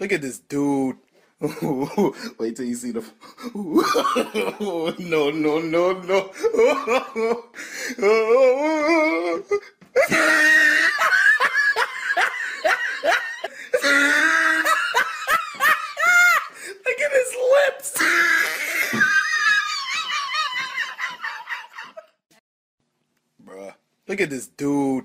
Look at this dude. Wait till you see the. no, no, no, no. Look at his lips. Bruh. Look at this dude.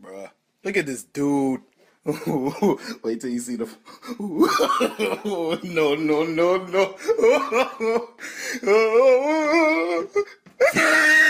Bruh. Look at this dude. Wait till you see the. no, no, no, no.